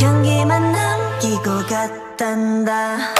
향기만 남기고 갔단다.